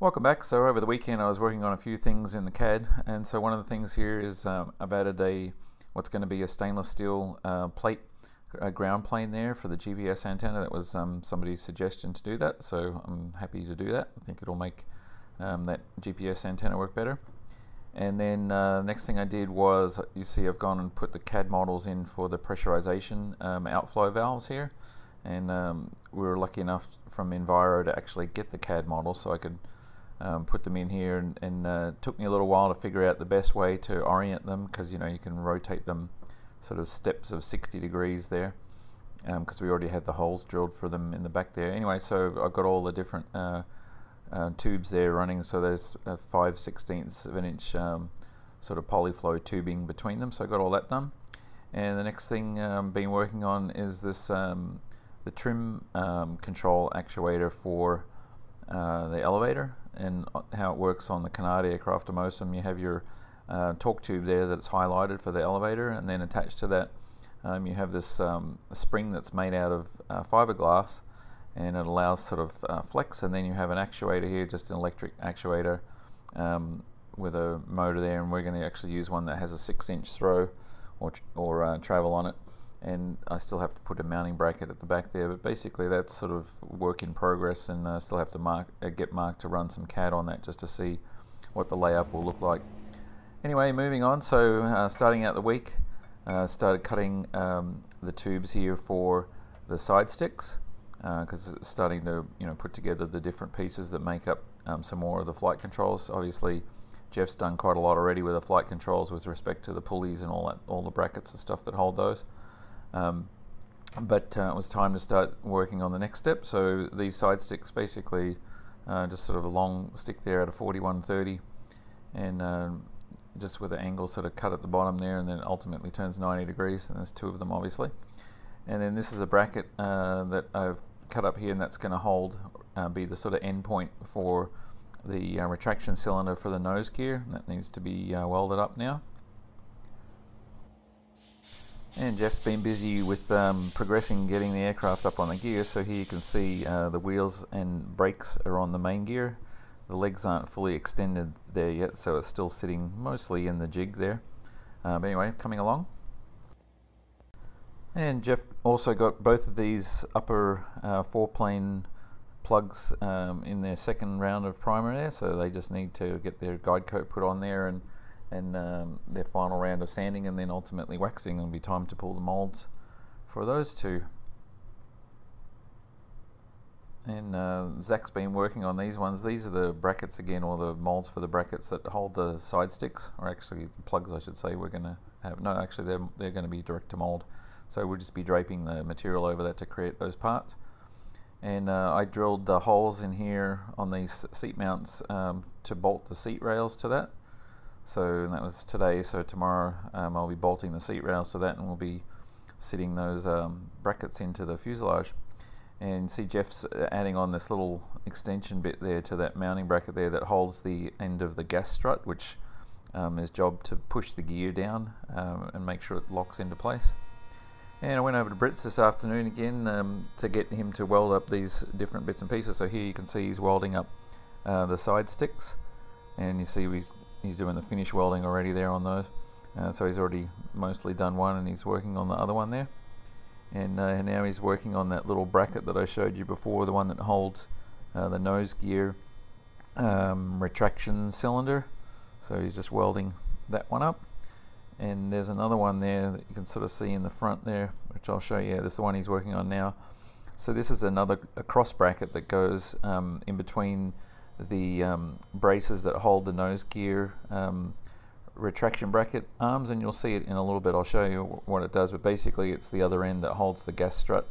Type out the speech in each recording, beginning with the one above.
Welcome back. So over the weekend I was working on a few things in the CAD and so one of the things here is um, I've added a what's going to be a stainless steel uh, plate a ground plane there for the GPS antenna. That was um, somebody's suggestion to do that so I'm happy to do that. I think it'll make um, that GPS antenna work better. And then uh, next thing I did was you see I've gone and put the CAD models in for the pressurization um, outflow valves here and um, we were lucky enough from Enviro to actually get the CAD model so I could um, put them in here and, and uh, took me a little while to figure out the best way to orient them because you know you can rotate them sort of steps of 60 degrees there because um, we already had the holes drilled for them in the back there. Anyway so I've got all the different uh, uh, tubes there running so there's a 5 16ths of an inch um, sort of polyflow tubing between them so I got all that done. And the next thing i um, been working on is this um, the trim um, control actuator for uh, the elevator and how it works on the Canardia Craftomosum. You have your uh, torque tube there that's highlighted for the elevator and then attached to that um, you have this um, spring that's made out of uh, fiberglass and it allows sort of uh, flex and then you have an actuator here just an electric actuator um, with a motor there and we're going to actually use one that has a six inch throw or, or uh, travel on it and I still have to put a mounting bracket at the back there but basically that's sort of work in progress and I still have to mark uh, get Mark to run some CAD on that just to see what the layout will look like. Anyway moving on. So uh, starting out the week uh, started cutting um, the tubes here for the side sticks because uh, it's starting to you know put together the different pieces that make up um, some more of the flight controls. Obviously Jeff's done quite a lot already with the flight controls with respect to the pulleys and all that all the brackets and stuff that hold those um, but uh, it was time to start working on the next step. So these side sticks basically uh, just sort of a long stick there at a 4130 and uh, just with the angle sort of cut at the bottom there and then ultimately turns 90 degrees and there's two of them obviously. And then this is a bracket uh, that I've cut up here and that's going to hold, uh, be the sort of end point for the uh, retraction cylinder for the nose gear. That needs to be welded up now. And Jeff's been busy with um, progressing getting the aircraft up on the gear so here you can see uh, the wheels and brakes are on the main gear. The legs aren't fully extended there yet so it's still sitting mostly in the jig there. Uh, but anyway, coming along. And Jeff also got both of these upper uh, four plane plugs um, in their second round of primer there so they just need to get their guide coat put on there and and um, their final round of sanding and then ultimately waxing and be time to pull the molds for those two. And uh, Zach's been working on these ones. These are the brackets again, or the molds for the brackets that hold the side sticks, or actually plugs, I should say. We're going to have no, actually they're they're going to be direct to mold, so we'll just be draping the material over that to create those parts. And uh, I drilled the holes in here on these seat mounts um, to bolt the seat rails to that. So that was today. So tomorrow um, I'll be bolting the seat rails to that, and we'll be sitting those um, brackets into the fuselage. And see Jeff's adding on this little extension bit there to that mounting bracket there that holds the end of the gas strut, which um, is job to push the gear down um, and make sure it locks into place. And I went over to Britt's this afternoon again um, to get him to weld up these different bits and pieces. So here you can see he's welding up uh, the side sticks and you see we he's doing the finish welding already there on those. Uh, so he's already mostly done one and he's working on the other one there. And uh, now he's working on that little bracket that I showed you before, the one that holds uh, the nose gear um, retraction cylinder. So he's just welding that one up. And there's another one there that you can sort of see in the front there, which I'll show you. This is the one he's working on now. So this is another cross bracket that goes um, in between the um, braces that hold the nose gear um, retraction bracket arms and you'll see it in a little bit. I'll show you what it does but basically it's the other end that holds the gas strut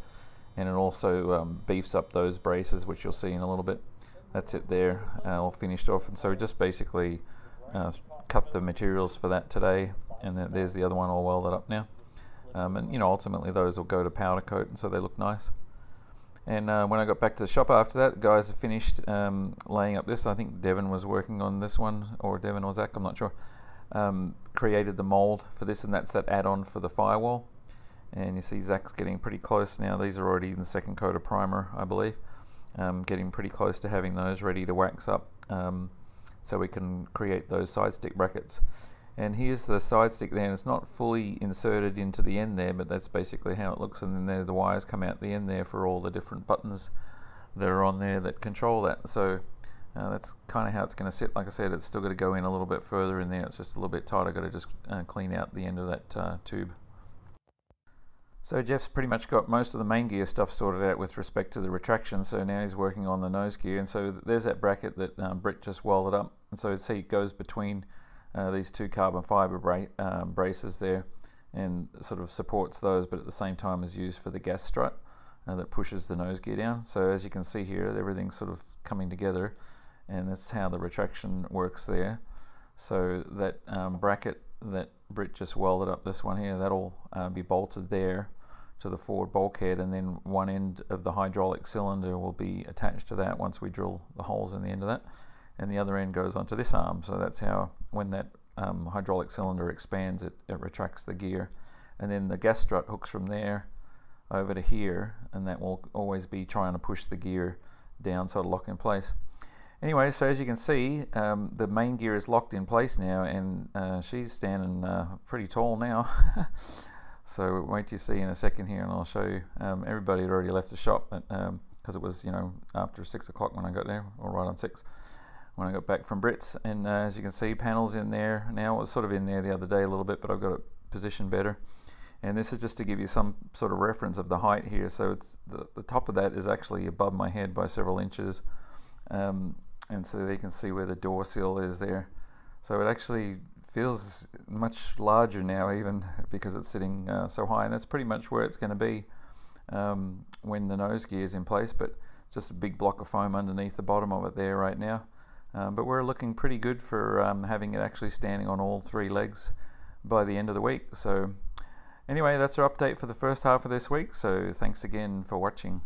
and it also um, beefs up those braces which you'll see in a little bit. That's it there uh, all finished off. And so we just basically uh, cut the materials for that today and then there's the other one all welded up now. Um, and you know ultimately those will go to powder coat and so they look nice and uh, when I got back to the shop after that, guys finished um, laying up this. I think Devon was working on this one, or Devon or Zach, I'm not sure. Um, created the mold for this, and that's that add-on for the firewall. And you see Zach's getting pretty close now. These are already in the second coat of primer, I believe. um, getting pretty close to having those ready to wax up um, so we can create those side stick brackets. And here's the side stick there, and it's not fully inserted into the end there, but that's basically how it looks. And then there, the wires come out the end there for all the different buttons that are on there that control that. So uh, that's kind of how it's going to sit. Like I said, it's still got to go in a little bit further in there. It's just a little bit tight. I've got to just uh, clean out the end of that uh, tube. So Jeff's pretty much got most of the main gear stuff sorted out with respect to the retraction. So now he's working on the nose gear. And so there's that bracket that um, Britt just welded up. And so see it goes between uh, these two carbon fiber bra um, braces there and sort of supports those, but at the same time is used for the gas strut uh, that pushes the nose gear down. So as you can see here, everything's sort of coming together and that's how the retraction works there. So that um, bracket that Britt just welded up, this one here, that'll uh, be bolted there to the forward bulkhead and then one end of the hydraulic cylinder will be attached to that once we drill the holes in the end of that and the other end goes onto this arm so that's how when that um, hydraulic cylinder expands it, it retracts the gear and then the gas strut hooks from there over to here and that will always be trying to push the gear down so it'll lock in place. Anyway, so as you can see, um, the main gear is locked in place now and uh, she's standing uh, pretty tall now. so wait till you see in a second here and I'll show you. Um, everybody had already left the shop because um, it was, you know, after 6 o'clock when I got there, or right on 6 when I got back from Britt's. And uh, as you can see, panels in there. Now. It was sort of in there the other day a little bit, but I've got it positioned better. And this is just to give you some sort of reference of the height here. So it's the, the top of that is actually above my head by several inches. Um, and so you can see where the door sill is there. So it actually feels much larger now even because it's sitting uh, so high and that's pretty much where it's going to be um, when the nose gear is in place. But it's just a big block of foam underneath the bottom of it there right now um, but we're looking pretty good for um, having it actually standing on all three legs by the end of the week so Anyway, that's our update for the first half of this week, so thanks again for watching.